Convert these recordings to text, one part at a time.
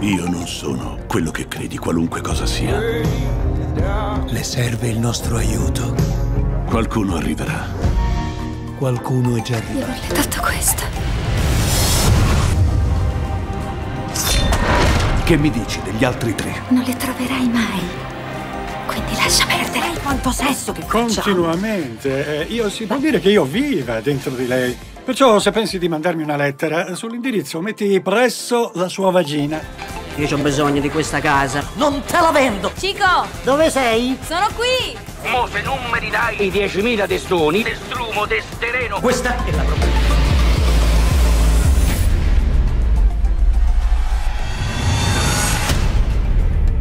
Io non sono quello che credi, qualunque cosa sia. Le serve il nostro aiuto. Qualcuno arriverà. Qualcuno è già Io arrivato. voglio tanto questa. Che mi dici degli altri tre? Non le troverai mai. Quindi lascia perdere. Quanto sesso che facciamo? Continuamente. Eh, Io si può dire che io viva dentro di lei. Perciò se pensi di mandarmi una lettera, sull'indirizzo metti presso la sua vagina. Io ho bisogno di questa casa. Non te la vendo! Cico, Dove sei? sono qui! Mo se non mi ridai i 10.000 testoni, te strumo, te stereno. Questa è la proposta.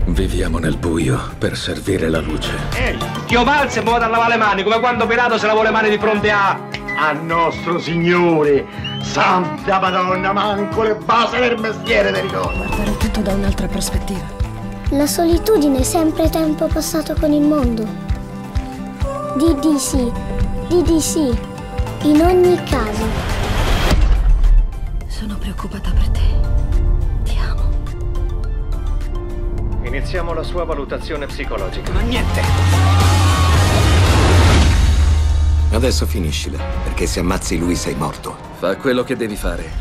Viviamo nel buio per servire la luce. Ehi, Dio Valse può lavare le mani, come quando Pelato se lava le mani di fronte a... a nostro Signore. Santa Madonna, manco le basi del mestiere ti ricordo. Guardare tutto da un'altra prospettiva. La solitudine è sempre tempo passato con il mondo. Didi sì, Didi sì, in ogni caso. Sono preoccupata per te. Ti amo. Iniziamo la sua valutazione psicologica. Ma niente! Adesso finiscila, perché se ammazzi lui sei morto. Fa quello che devi fare.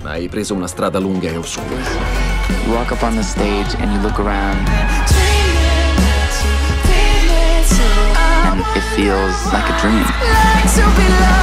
Ma hai preso una strada lunga e oscura. You walk up on the stage and you look around, and it feels like a dream.